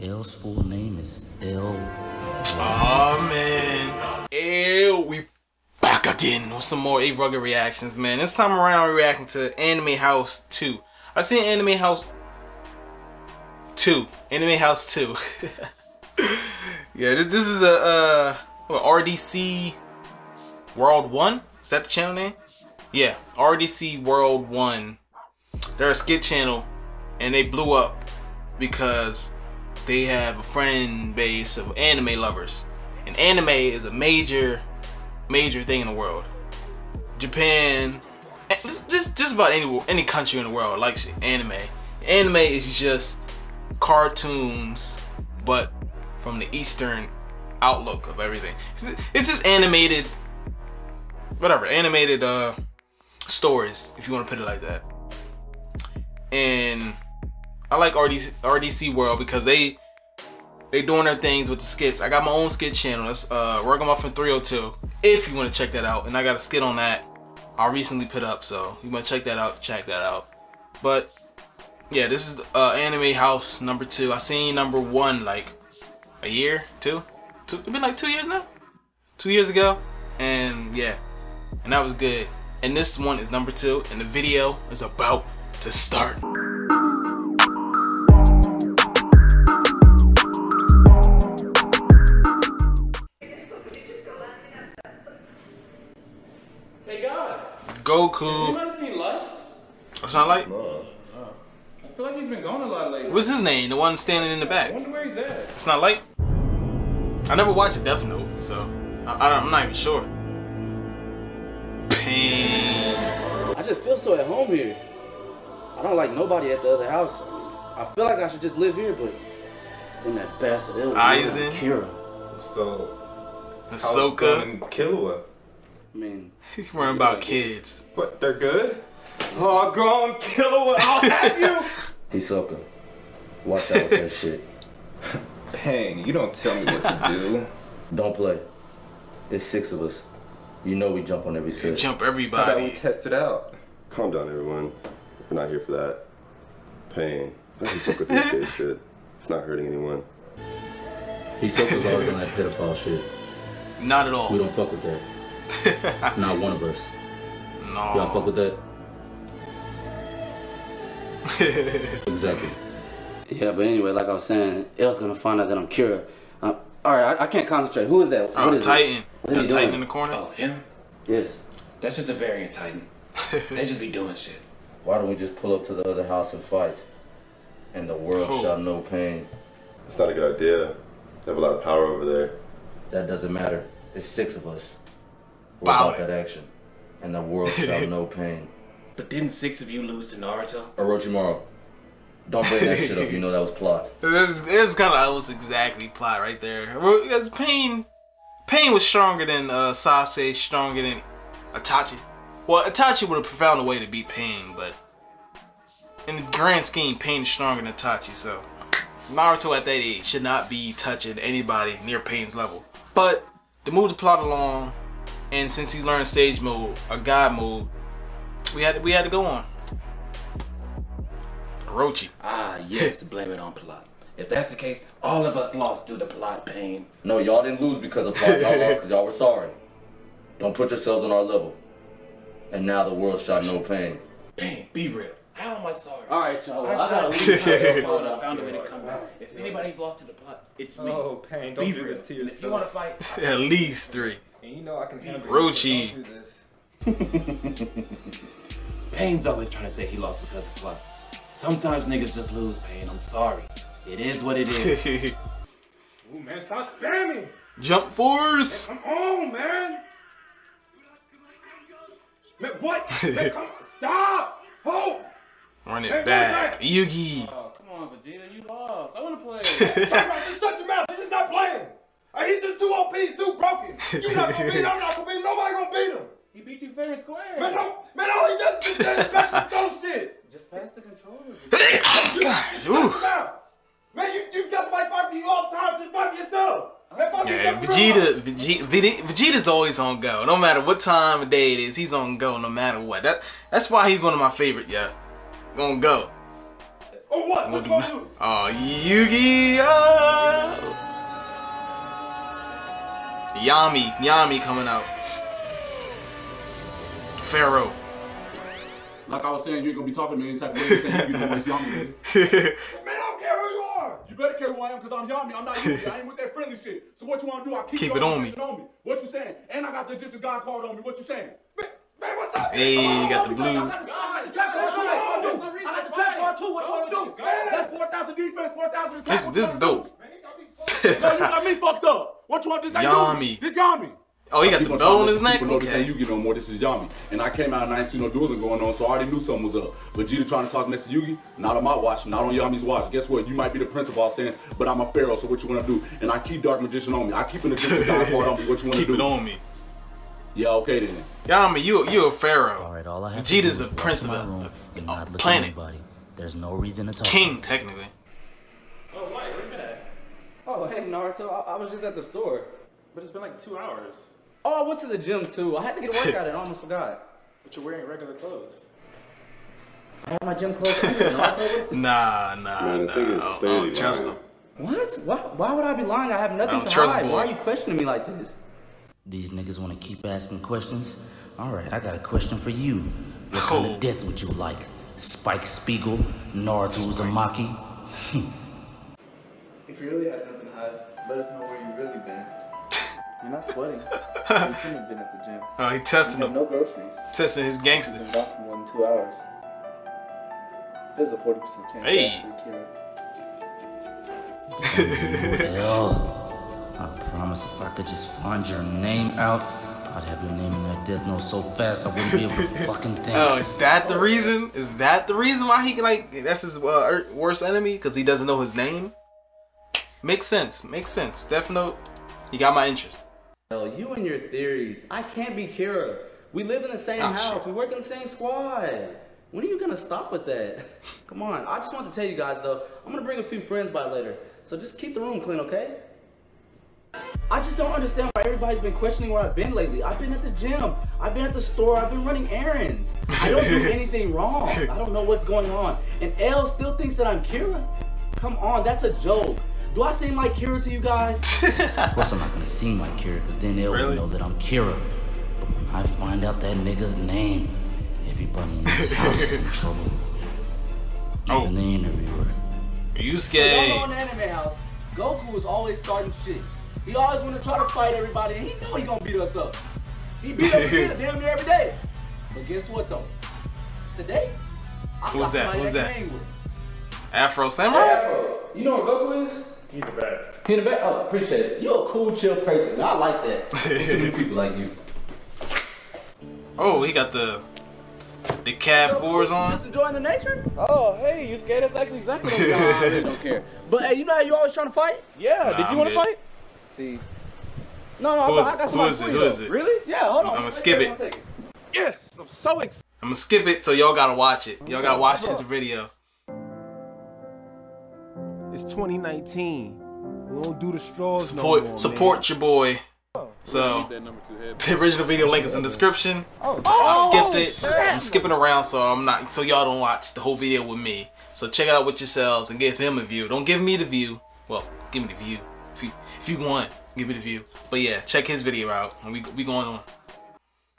L's full name is L. Oh man. Ew, we back again with some more A Rugga reactions, man. This time around we're reacting to Anime House 2. I seen Anime House 2. Anime House 2. yeah, this, is a RDC World 1? Is that the channel name? Yeah, RDC World 1. They're a skit channel and they blew up because they have a friend base of anime lovers. And anime is a major, major thing in the world. Japan, eh, just just about any any country in the world likes anime. Anime is just cartoons, but from the Eastern outlook of everything. It's, it's just animated, whatever, animated uh stories, if you want to put it like that. And I like RDC, RDC World because they they doing their things with the skits. I got my own skit channel. That's uh Ruggamuffin 302. If you want to check that out, and I got a skit on that I recently put up, so you to check that out. Check that out. But yeah, this is uh Anime House number two. I seen number one like a year, two, two. It's been like two years now. Two years ago, and yeah, and that was good. And this one is number two, and the video is about to start. Goku. Anybody seen Light? What's not like? Oh. I feel like he's been gone a lot lately. What's his name? The one standing in the back. I wonder where he's at. It's not light. I never watched Death Note, so I, I don't, I'm not even sure. Pain. I just feel so at home here. I don't like nobody at the other house. I feel like I should just live here, but then that bastard Ill Aizen. Kira. So, how's Hisoka. going Killua? I mean, He's worrying about kids. What, they're good? Oh, go on, Killua, I'll have you! Hisoka. Watch out with that shit. Pain, you don't tell me what to do. Don't play. It's six of us. You know we jump on every set. Jump How about we everybody. test it out? Calm down, everyone. We're not here for that. Pain. Let him fuck with this kid shit. It's not hurting anyone. Hisoka's always on that pedophile shit. Not at all. We don't fuck with that. Not one of us. No. Y'all fuck with that? Exactly. Yeah, but anyway, like I was saying, L's gonna find out that I'm Kira. Uh, all right, I, I can't concentrate. Who is that? Oh, What is it? Titan. What are The Titan doing? in the corner. Oh, him? Yes. That's just a variant Titan. they just be doing shit. Why don't we just pull up to the other house and fight? And the world Cool. shall know pain. It's not a good idea. They have a lot of power over there. That doesn't matter. It's six of us. We're Bow about that action. And the world shall know pain. But didn't six of you lose to Naruto? Orochimaru, don't bring that shit up. You know that was plot. It was, it was kind of almost exactly plot right there. Because Pain, Pain was stronger than uh, Sasuke, stronger than Itachi. Well, Itachi would have found a way to beat Pain, but in the grand scheme, Pain is stronger than Itachi. So Naruto at that age should not be touching anybody near Pain's level. But to move the plot along, and since he's learned Sage mode, or God mode, we had to, we had to go on. Orochi. Ah, yes, blame it on plot. If that's the case, all of us lost due to plot pain. No, y'all didn't lose because of plot. Y'all lost because y'all were sorry. Don't put yourselves on our level. And now the world shall know pain. Pain, be real. How am I sorry? All right, y'all. I, I gotta found- leave. I found, a way to come back. If anybody's lost to the plot, it's me. Oh, Pain, don't be do real. this to And If you want to fight, At least three. And you know I can handle Rochi. Don't do. Pain's always trying to say he lost because of plot. Sometimes niggas just lose pain. I'm sorry. It is what it is. Ooh, man, stop spamming! Jump force. Come on, man! Man, what? man, come on, stop! Hold! Run it what back. is Yugi. Oh, come on, Vegeta, you lost. I want to play. Talk about, just shut your mouth. He's just not playing. Hey, he's just too OP. He's too broken. You not gonna beat him. I'm not gonna beat him. Nobody gonna beat him. he beat you fair and square. Man, no, man, all he does is stand back and throw shit. Just pass the controller. You, God, shut ooh. your mouth. Man, you you got to fight fight for you all the time. Just fight for yourself. Man, fight Yeah, yourself for real. Vegeta, Vegeta, Vegeta, Vegeta's always on go. No matter what time of day it is, he's on go. No matter what. That that's why he's one of my favorite. Yeah, gonna go. Or what? Gonna What do you no- gonna do? Oh, Yugi. Yami, Yami coming out. Pharaoh. Like I was saying, you ain't gonna be talking to me any type of way. Saying you know it's Yami. nigga. Man, I don't care who you are. You better care who I am because I'm Yami. I'm not you. I ain't with that friendly shit. So what you want to do? I keep, Keep it on me. on me. What you saying? And I got the Egyptian God card on me. What you saying? Man, man, what's up? Hey, you got the blue. I got the too. What you want to do? I got the track card too. What you want to do? That's 4,000 defense, 4,000 attack. This this is dope. No, you got me fucked up. What you want this? Yami. you. This Yami. Oh, he got the People belt on his to- neck. People know this ain't Yugi no more. This is Yami. And I came out and I ain't seen no oh dueling going on, so I already knew something was up. Vegeta trying to talk next to Yugi, not on my watch, not on Yami's watch. Guess what? You might be the principal I was saying, but I'm a pharaoh, so what you wanna do? And I keep Dark Magician on me. I keep an Egyptian God card on me. What you wanna Keep do? it on me. Yeah, okay then. Yami, you you a pharaoh. All right, all I have Vegeta's a walk prince of a, a- a not look at planet. anybody. There's no reason to talk. King, technically. Oh, Mike, where you been at? Oh, hey, Naruto. I, I was just at the store. But it's been like two hours. Oh, I went to the gym too. I had to get a workout in. I almost forgot. But you're wearing regular clothes. I have my gym clothes on here, Naruto. Nah, nah, Man, nah. this is I don't- I clearly don't trust lying. him. What? Why, why would I be lying? I have nothing don't to trust hide. boy. Why are you questioning me like this? These niggas want to keep asking questions. All right, I got a question for you. What kind Oh. of death would you like? Spike Spiegel, Naruto Uzumaki? If you really have nothing to hide, let us know where you really been. You're not sweating. you shouldn't have been at the gym. Oh, he testing You have him. no groceries. Testing his You've gangster. been gone for more than two hours. There's a 40% chance Hey. that's Akira. Hell, I promise if I could just find your name out, I'd have your name in that death note so fast I wouldn't be able to fucking think. Oh, is that the reason? Is that the reason why he can like that's his uh, worst enemy? Because he doesn't know his name. Makes sense. Makes sense. Death Note. He got my interest. Hell, you and your theories. I can't be Kira. We live in the same Oh, house. shit. We work in the same squad. When are you gonna stop with that? Come on. I just want to tell you guys though, I'm gonna bring a few friends by later. So just keep the room clean, okay? I just don't understand why everybody's been questioning where I've been lately. I've been at the gym. I've been at the store. I've been running errands. I don't do anything wrong. I don't know what's going on. And L still thinks that I'm Kira. Come on, that's a joke. Do I seem like Kira to you guys? Of course I'm not gonna seem like Kira, because then they'll Really? know that I'm Kira. But when I find out that nigga's name, everybody in this house is in trouble. Oh. Even the interviewer. You Y'all know scared? in the anime house, Goku is always starting shit. He always want to try to fight everybody, and he know he gonna beat us up. He beat us Vegeta damn near every day. But guess what though? Today, I Who's got that? Who's can that? Afro Samurai? Afro, you know where Goku is? He's the best. He in the back. Oh, appreciate it. You're a cool, chill person. I like that. Too many people like you. Oh, he got the the Cab fours on. Just enjoying the nature? Oh, hey, you scared? That's actually exactly what I'm I really don't care. But hey, you know how you always trying to fight? Yeah, Nah, did you want to fight? See. No, no, Who I, is I it? got Who somebody is for it? you, Who though. is it? Really? Yeah, hold on. I'ma skip it. Yes, I'm so excited. I'm gonna skip it, so y'all gotta watch it. Y'all gotta watch this video. It's 2019. We don't do the straws Support no more, support your boy. So That number two head. the original video link is in the oh, description. Oh, I oh, skipped it. I'm skipping around, so I'm not. So y'all don't watch the whole video with me. So check it out with yourselves and give him a view. Don't give me the view. Well, give me the view if you if you want. Give me the view. But yeah, check his video out. And we we going on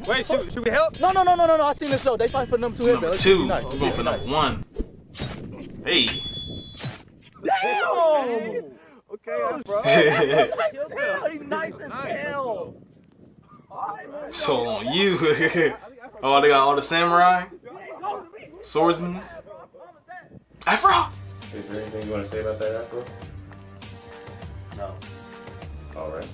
Wait, should, should we help? No, no, no, no, no, no. I seen the show. They fight for number two number two. We're going for number one. Hey. Damn! Okay, oh, bro. He's nice as hell. so on you. oh, they got all the samurai, swordsmen. Afro. Is there anything you want to say about that, Afro? No. All right.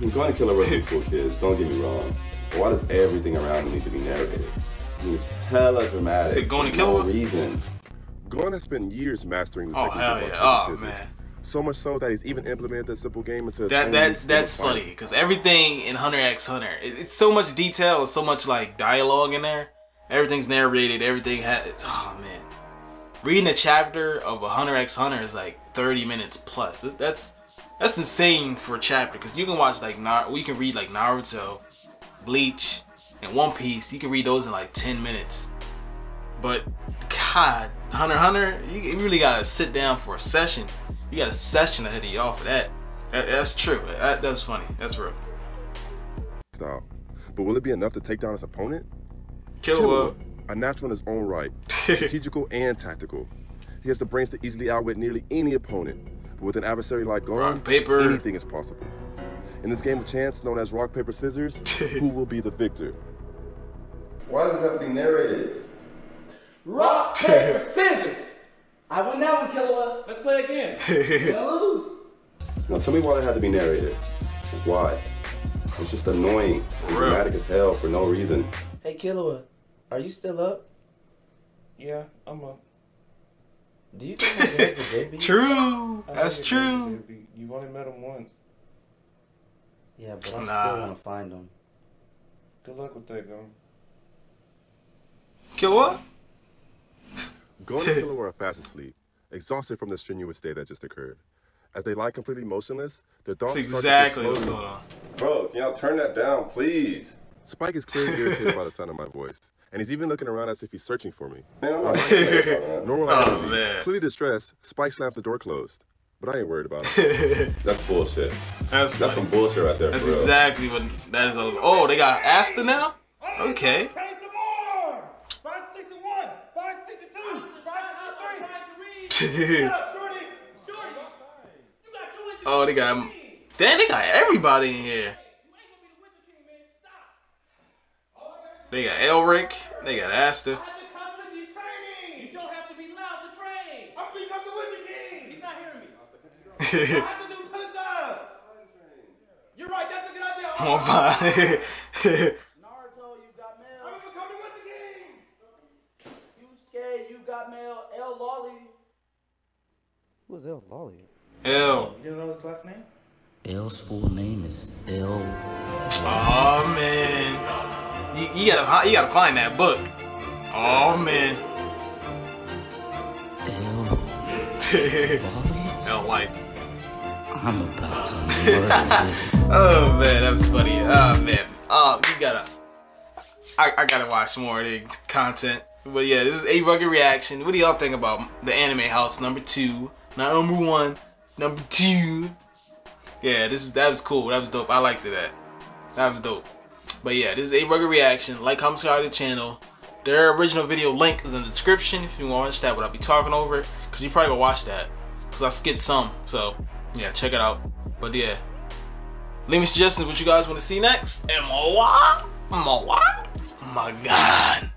I'm going to kill a really cool kids, don't get me wrong. But why does everything around me need to be narrated? I mean, it's hella dramatic. Is it going to for kill no her? reason. Gon has spent years mastering the Oh technique hell of yeah! Oh paper, man. So much so that he's even implemented the simple game into his That that's that's funny because everything in Hunter x Hunter, it, it's so much detail and so much like dialogue in there. Everything's narrated. Everything has. Oh man, reading a chapter of a Hunter x Hunter is like 30 minutes plus. That's that's, that's insane for a chapter because you can watch like Nar- we can read like Naruto, Bleach, and One Piece. You can read those in like 10 minutes. But God, Hunter Hunter, you, really gotta sit down for a session. You got a session ahead of y'all for that. That- that's true. That, that's funny. That's real. Stop. But will it be enough to take down his opponent? Killua. a natural in his own right, strategical and tactical. He has the brains to easily outwit nearly any opponent. But with an adversary like Gon, Rock, paper. anything is possible. In this game of chance known as rock, paper, scissors, who will be the victor? Why does this have to be narrated? Rock, paper, scissors. I win that one, Killua. Let's play again. You're gonna lose. Now tell me why it had to be narrated. Why? It's just annoying and dramatic as hell for no reason. Hey, Killua, are you still up? Yeah, I'm up. Do you think my dad's a deadbeat? True. I That's true. You've only met him once. Yeah, but I Nah. still want to find him. Good luck with that, Gon. Killua? Gon and Killua are fast asleep, exhausted from the strenuous day that just occurred. As they lie completely motionless, their thoughts That's start exactly what's going on. Bro, can y'all turn that down, please? Spike is clearly irritated by the sound of my voice, and he's even looking around as if he's searching for me. Man, I'm. Oh, Normal Oh, activity. man. Clearly distressed, Spike slams the door closed. But I ain't worried about it. That's bullshit. That's That's some bullshit right there, That's for exactly what that is. all- Oh, they got Asta now? Okay. Pace 561, 562, 563. Shut up, Shorty. Oh, they got. Damn, they got everybody in here. They got Elric. They got Asta. You don't have to be loud to train. I'm become the Wizard King. He's not hearing me. I have to do push-ups. You're right. That's a good idea. I'm on fire. Naruto, you got mail. I'm gonna become the Wizard King. You scared you got mail. L. Lawliet. Who's L. Lawliet? L. You know his last name? L's full name is L. Oh man, you, you gotta you gotta find that book. Oh man. L. L light. I'm about to murder this. Oh man, that was funny. Oh man. Oh, you gotta. I, I gotta watch more of the content. But yeah, this is a Rugga reaction. What do y'all think about the Anime House number two? Not number one, number two. Yeah, this is that was cool. That was dope. I liked it. That that was dope. But yeah, this is a Rugga reaction. Like, comment, subscribe to the channel. Their original video link is in the description if you want to watch that. What I'll be talking over, cause you probably gonna watch that, cause I skipped some. So yeah, check it out. But yeah, leave me suggestions what you guys want to see next. And more, more, oh my god.